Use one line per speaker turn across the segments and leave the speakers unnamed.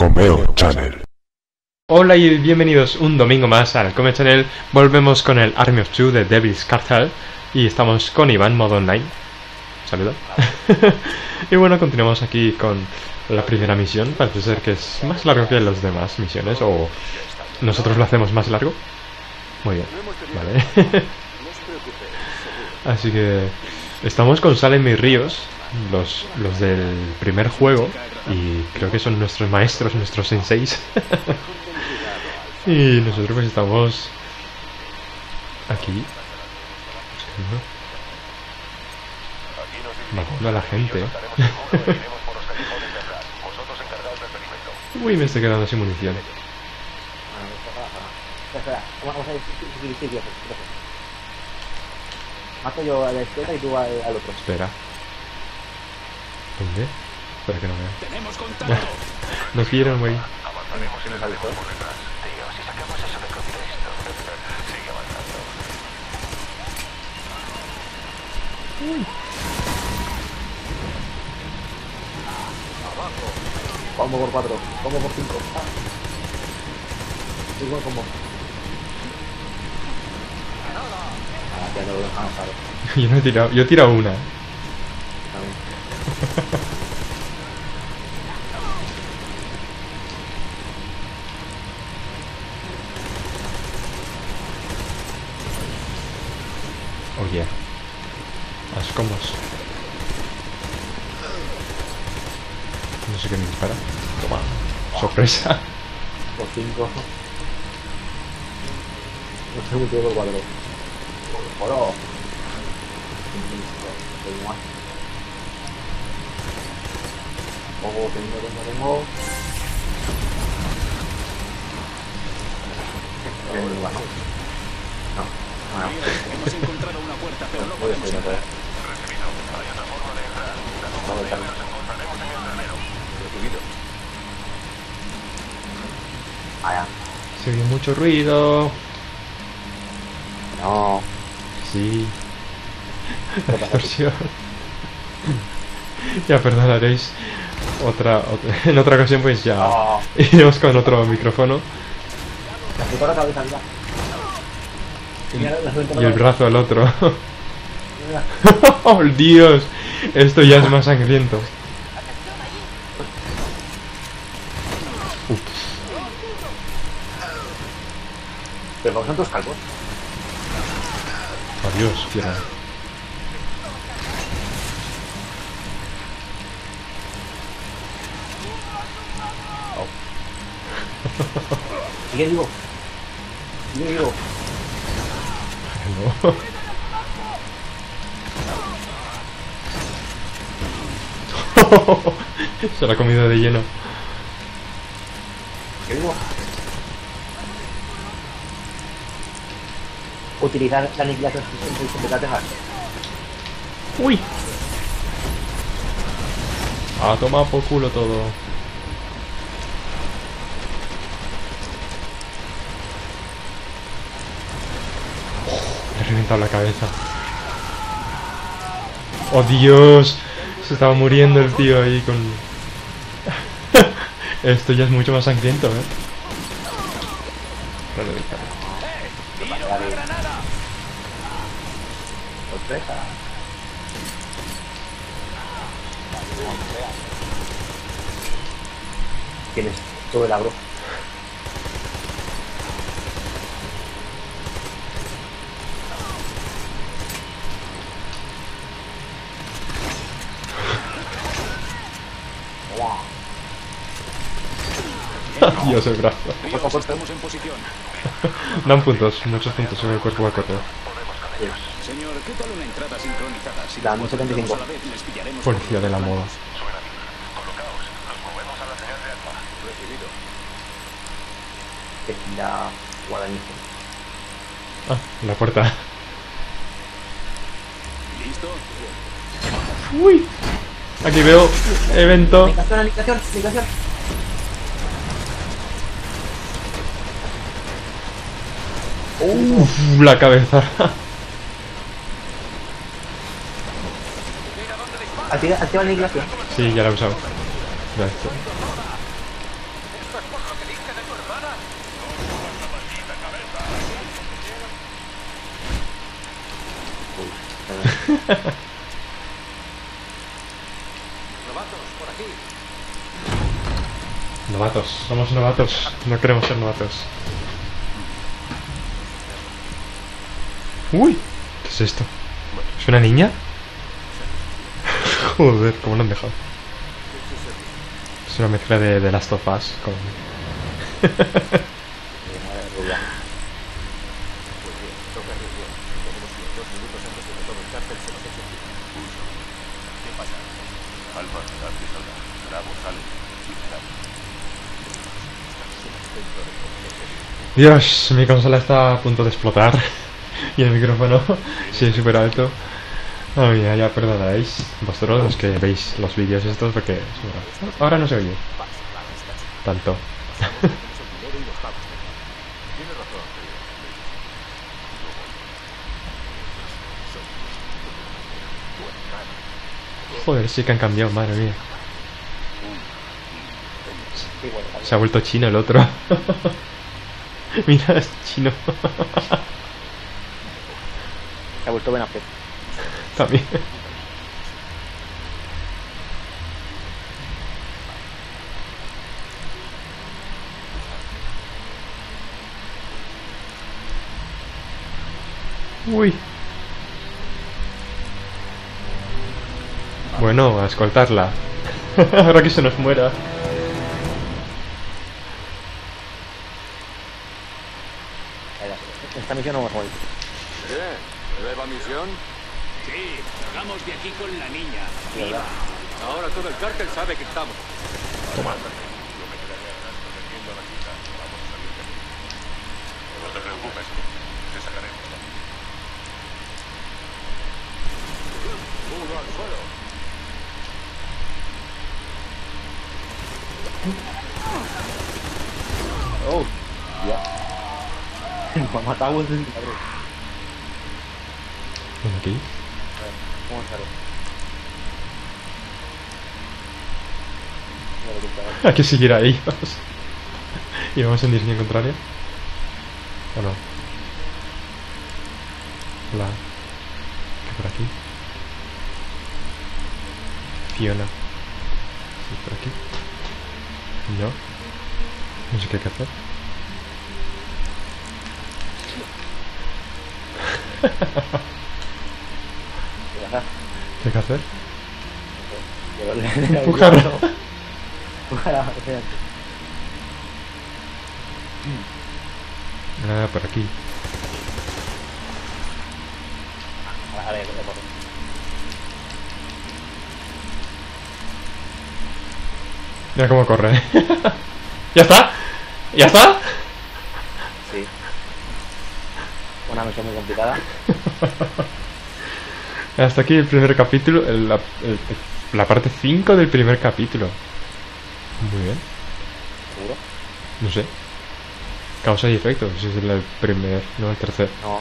Comeo Channel.
Hola y bienvenidos un domingo más al Come Channel. Volvemos con el Army of Two de Devil's Cartel y estamos con Iván, modo online. Saluda. y bueno, continuamos aquí con la primera misión. Parece ser que es más largo que las demás misiones o nosotros lo hacemos más largo. Muy bien, vale. Así que estamos con Salem y Ríos, los, los del primer juego, y creo que son nuestros maestros, nuestros senseis. y nosotros pues estamos aquí. Matando a la gente. Uy, me estoy quedando sin munición.
Espera, vamos a ir Mato yo a la izquierda y tú al, al otro.
Espera. ¿Dónde? Espera que no veo.
Tenemos contacto.
Nos vieron.
Combo por 4, combo por 5. Ah. Igual combo. Ah, ya no lo dejamos claro.
Yo no he tirado, yo he tirado una.
También.
Oh yeah. Las combos. No sé qué me dispara. Toma. Sorpresa.
Por 5. No sé mucho por 4. ¡Oro! Tengo tengo, tengo, tengo. Bueno. No, no, no.
Hemos encontrado una puerta, pero no podemos
otra
entrar.
echarlo. Ah,
Se oye mucho ruido.
No.
Sí. Distorsión. ya perdonaréis. Otra, otra- en otra ocasión pues ya
No.
iremos con otro micrófono
La puta la cabeza, mira. Mira, la suelto
y el brazo al otro. ¡Oh, Dios! Esto ya es más sangriento.
¿Cómo son tus calvos?
Adiós, fiera.
Sigue vivo. Sigue vivo.
No. Se la ha comido de lleno.
Sigue vivo. Utilizar la aniquilación la tengas.
¡Uy! A tomar por culo todo. Le he reventado la cabeza. ¡Oh, Dios! Se estaba muriendo el tío ahí con... Esto ya es mucho más sangriento, ¿eh?
Sorpresa. Tienes todo el agro.
Dios, el brazo.
Estamos en posición.
Dan puntos, muchos puntos en el cuerpo a cuerpo.
Señor, ¿qué tal una entrada sincronizada? Si
La
los
75.
controlamos a la vez, les pillaremos
Policía de la moda.
Recibido.
Que tira guadañizo.
Ah, la puerta.
¿Listo?
Uy. Aquí veo evento.
Aniquilación, aniquilación, aniquilación.
Uf, la cabeza.
Activa, activa la iglesia.
Sí, ya la he usado. Novatos, por aquí. Novatos, somos novatos. No queremos ser novatos. Uy, ¿qué es esto? ¿Es una niña? Joder, ¿cómo lo han dejado? Es una mezcla de, de Last of Us con... Dios, mi consola está a punto de explotar. y el micrófono sigue súper alto. Oh, mira, ya perdonaréis vosotros los que veis los vídeos estos porque ahora no se oye tanto. Joder, sí que han cambiado, madre mía. Se ha vuelto chino el otro. Mira, es chino.
Se ha vuelto Ben Affleck.
También. Uy. Bueno, a escoltarla. Ahora que se nos muera.
Esta misión no me voy.
¿Qué? ¿Nueva misión?
Sí, salgamos de aquí con la niña.
Ahora todo el cártel sabe que estamos.
Toma.
No te preocupes, te sacaremos.
Uno al suelo.
Oh, ya. Me ha matado ese cabrón.
Ven aquí. Hay que seguir ahí. vamos. y vamos en dirección contraria. ¿O no? Hola. ¿Qué por aquí? Fiona. Sí, por aquí. No. No sé qué hay que hacer.
¿Qué
hay que hacer? Empujarlo. Ah, por aquí.
A ver, corre.
Mira cómo corre. ¿Ya está? ¿Ya está?
Sí. Una misión muy complicada.
Hasta aquí el primer capítulo, el- la, el- la parte 5 del primer capítulo. Muy bien.
¿Seguro?
No sé. Causa y efecto, ese es el primer, no el tercer.
No.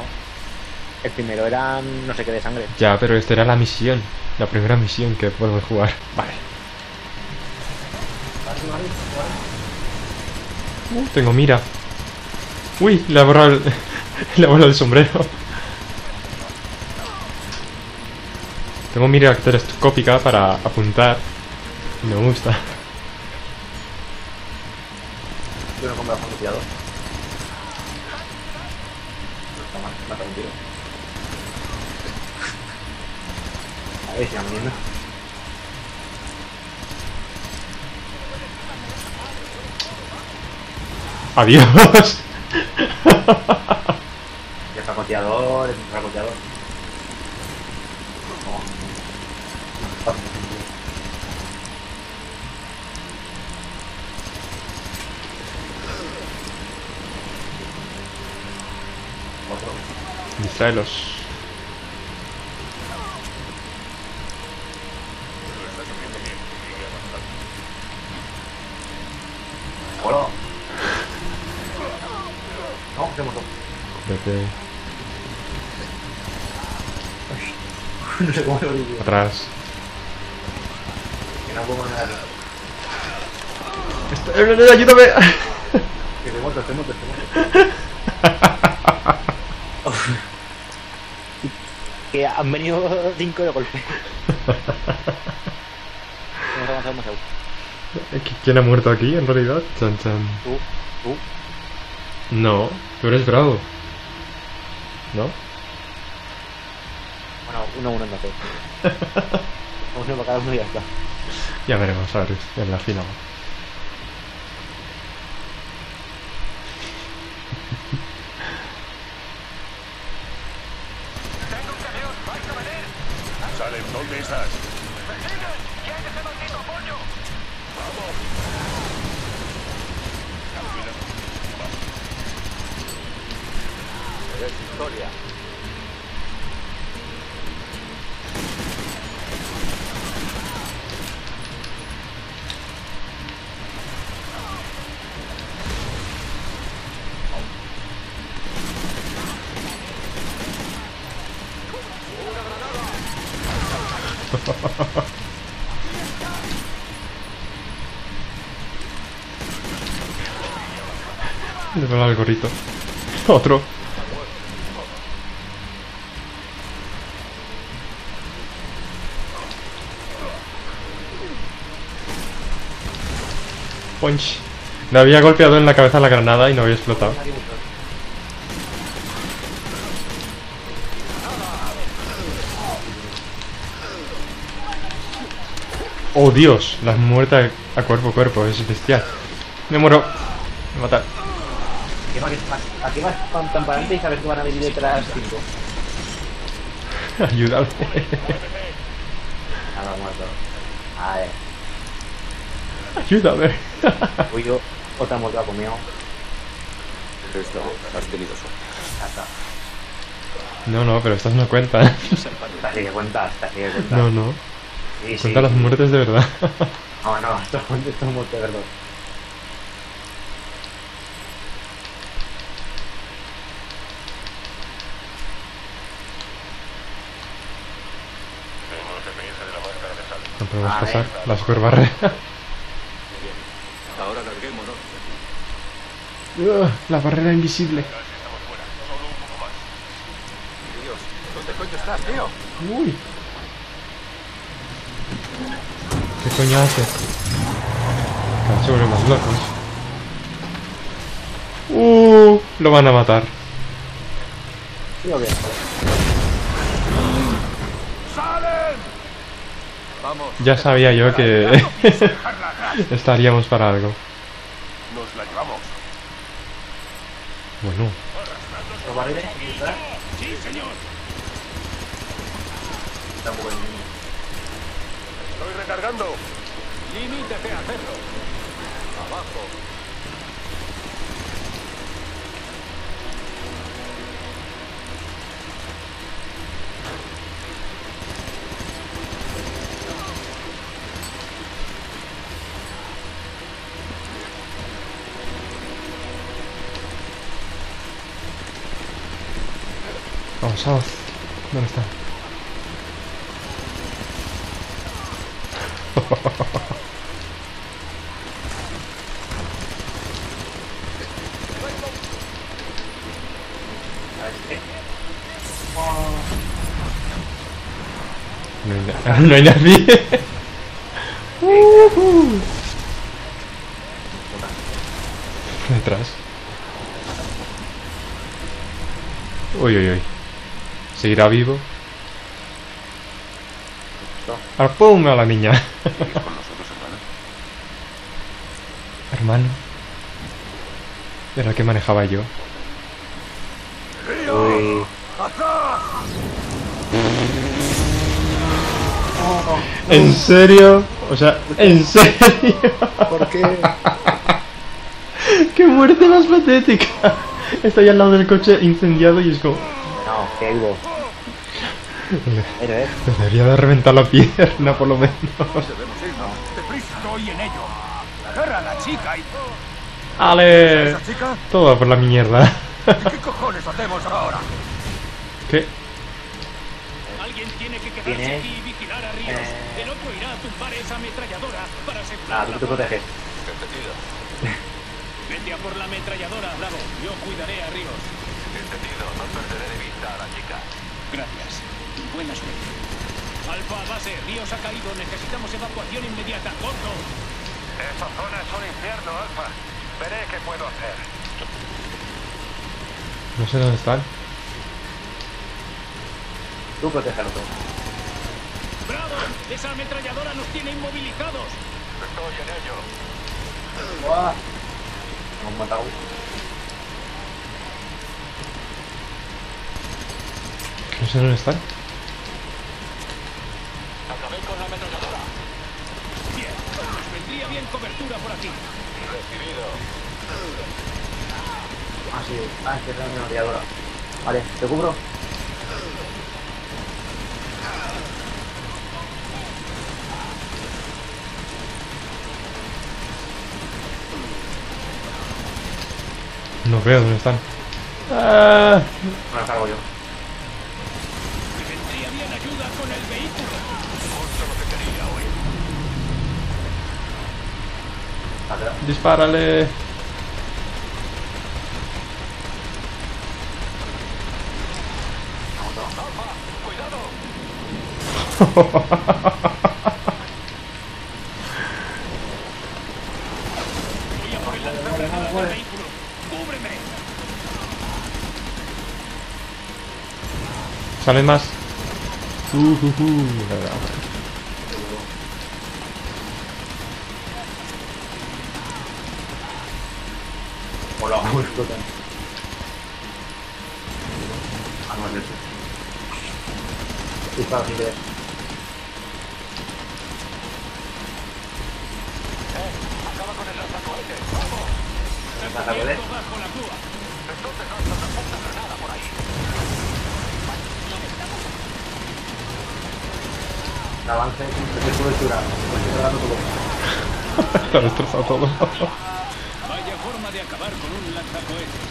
El primero era no sé qué de sangre.
Ya, pero esta era la misión, la primera misión que podemos jugar. Vale. Uh, tengo mira. Uy, le ha borrado el, le ha borrado el sombrero. Tengo mira telescópica para apuntar. Me gusta.
Yo no compro con tirador. Toma, mata un tiro. A ver si la mañana.
Adiós.
Ya está con tirador, está con tirador. No. Otro.
Distráelos.
¡Hola! No,
atrás.
Que no puedo mandar.
Está- ¡Ayúdame!
Que te muerto, te muerto, te muerto. Que han venido cinco de golpe.
¿Quién ha muerto aquí en realidad? Chan, chan.
Tú, tú.
No, tú eres bravo. ¿No?
Bueno, uno a uno no sé. Uno para cada uno y ya está.
Ya veremos, a ver, en la final.
Victoria.
Le veo al gorrito. Otro. Punch. Le había golpeado en la cabeza la granada y no había explotado. Oh Dios, la muerta a cuerpo a cuerpo, es bestial. Me muero. Me mata.
¿Qué más? Aquí vas tan, tan para adelante y sabes que van a venir detrás cinco.
Ayúdame.
Nada, muerto. A ver.
Ayúdame.
Uy, yo otra muerta conmigo.
Esto, has tenido suerte.
No, no, pero estas no cuentan.
Así que cuentas, así que cuentas.
No, no.
Sí, sí.
Cuenta las muertes de verdad.
No, no, esto, esto es muerte,
de Salem.
No podemos pasar
ver.
la super barrera.
Ahora larguémonos.
Ugh, la barrera invisible.
¿dónde coño estás, tío?
Uy. ¿Qué coño hace? Vuelven más locos. Uh, lo van a matar. Ya sabía yo que estaríamos para algo.
Nos la llevamos.
Bueno,
¿Los barriles?
Sí, señor.
Tampoco hay ni-
Estoy recargando.
Limítate a hacerlo. Abajo.
¿Dónde está? No hay, nadie. Uy, uy, uy. ¿Seguirá vivo? ¡Arpum a la niña!
¿Sigues con nosotros, hermano?
Hermano. Era el que manejaba yo.
Uy.
¿En serio? O sea, ¿en serio?
¿Por qué?
¡Qué muerte más patética! Está ahí al lado del coche incendiado y es como...
No,
debería de reventar la pierna, por lo menos.
Debemos irnos. ¡Deprisa!
Estoy en ello. Agarra a la chica y...
¡Ale!
¿Esa chica?
Todo por la mierda.
¿Qué cojones hacemos ahora?
¿Qué?
Alguien tiene que quedarse aquí y vigilar a Ríos.
Eh.
El otro irá a tumbar esa ametralladora para asegurar
Ah, tú te proteges.
Entendido.
Vete a por la ametralladora, Bravo. Yo cuidaré a Ríos.
Entendido. No perderé de vista a la chica.
Gracias. Buena suerte. Alfa, base, Ríos ha caído. Necesitamos evacuación inmediata. Corto.
Esa zona es un infierno, Alfa. Veré qué puedo hacer.
No sé dónde están.
Tú protégelo todo.
¡Bravo! Esa ametralladora nos tiene inmovilizados.
Estoy en ello.
¡Buah! Hemos matado.
No sé dónde están.
Acabé con la ametralladora.
Bien. Nos vendría bien cobertura por aquí.
Recibido.
Ah, sí. Ah, es que es la metralladora. Vale, ¿te cubro?
No veo dónde están. Ah,
Me la cargo yo.
¡Cúbreme!
Salen más. Uh, uh, uh.
Hola, vamos a explotar. Ah, no es eso. Dispara si quieres.
Acaba con el lanzacohetes.
Cubierto bajo la grúa.
Entonces lanza una puta granada por ahí.
El avance es cobertura. Cobertura dando todo.
Está destrozado todo.
Forma de acabar con un lanzacohetes.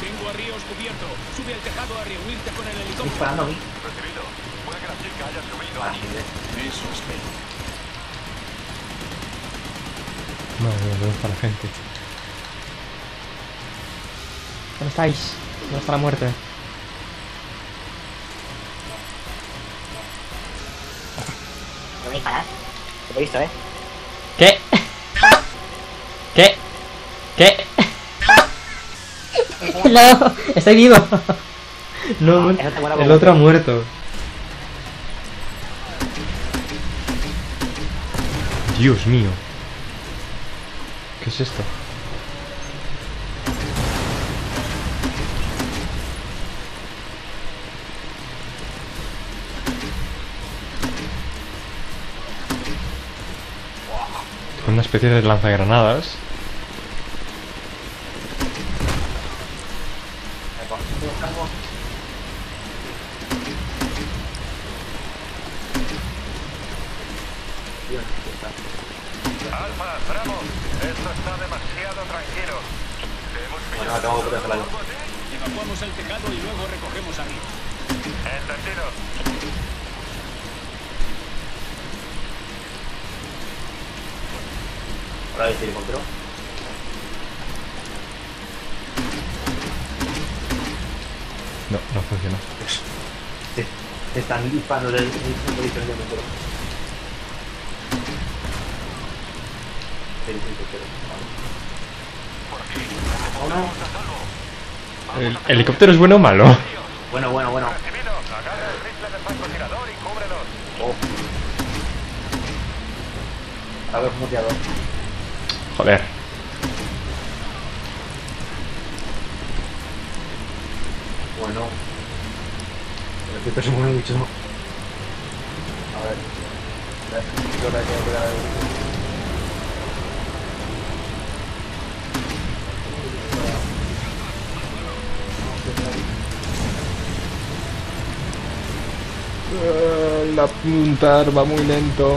Tengo a Ríos cubierto. Sube al tejado a reunirte con el helicóptero.
Disparando a mí.
Recibido. Puede que la chica haya subido
Ah,
allí.
sí,
Eso espero.
Madre mía, ¿dónde está la gente? ¿Dónde estáis? ¿Dónde está la muerte?
No me disparas. Te he visto, ¿eh?
¿Qué? No, estoy vivo. No,
muero
el otro ha muerto. Dios mío. ¿Qué es esto? Una especie de lanzagranadas. No, no funciona.
Te, te están disparando del. Oh, no.
¿El helicóptero es bueno o malo?
Bueno, bueno, bueno. Oh. A ver, muteador.
Joder.
Bueno. El helicóptero se mueve. A ver. Yo creo que voy a-
La apuntar va muy lento.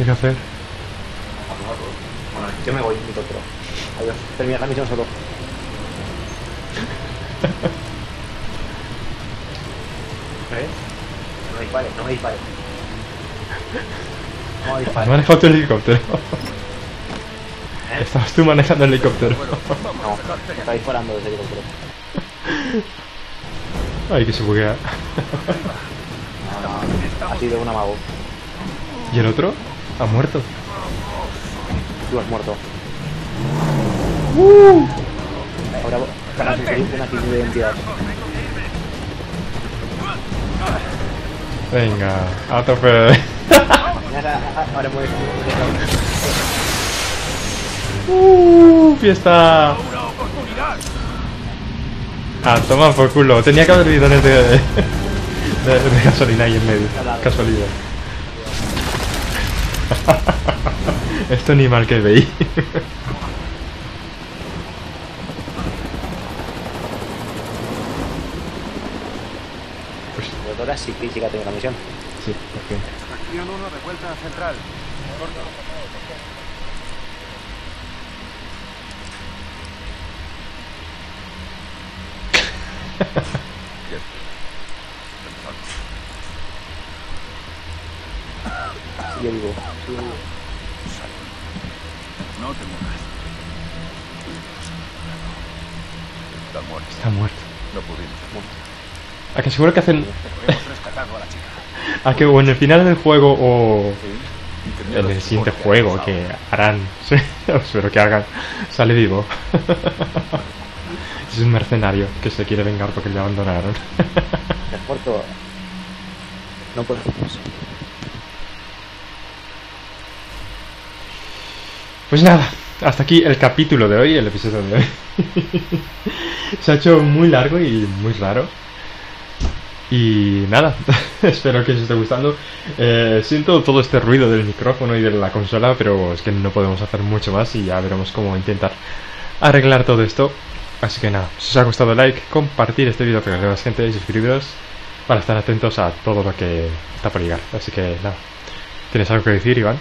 ¿Qué
hay que hacer?
Bueno, yo me voy, mi otro. Adiós. Termina la misión solo. ¿Eh? No me dispares, no me dispares. No me
Has
dispares.
manejado tu helicóptero. Estabas tú manejando el helicóptero.
No, me está disparando desde helicóptero.
Ay, que se buguea.
No, no, ha sido un amago.
¿Y el otro? Ha muerto.
Tú has muerto. Ahora para conseguir una actitud de identidad.
Venga, a tope.
Ahora, ahora mueres
Uh, fiesta. Ah, toma por culo. Tenía que haber bidones de, de, de gasolina ahí en medio. Casualidad. Esto ni mal que veí.
Ahora sí física tengo la misión.
Sí, por fin.
Acción 1 de vuelta a central. Corto.
Vivo. Vivo.
No te muevas. Está muerto.
Está muerto.
No pudimos.
¿A que seguro que hacen...
Hemos rescatado a la chica.
A que o en el final del juego o en el siguiente juego que harán... Espero que hagan. Sale vivo. Es un mercenario que se quiere vengar porque le abandonaron.
Transporto. No podemos.
Pues nada, hasta aquí el capítulo de hoy, el episodio de hoy. Se ha hecho muy largo y muy raro. Y nada, espero que os esté gustando. Eh, siento todo este ruido del micrófono y de la consola, pero es que no podemos hacer mucho más y ya veremos cómo intentar arreglar todo esto. Así que nada, si os ha gustado like, compartir este vídeo con la gente y suscribiros para estar atentos a todo lo que está por llegar. Así que nada, ¿tienes algo que decir, Iván?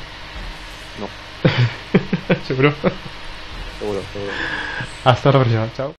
No,
¿Seguro?
seguro, seguro.
Hasta la próxima, chao.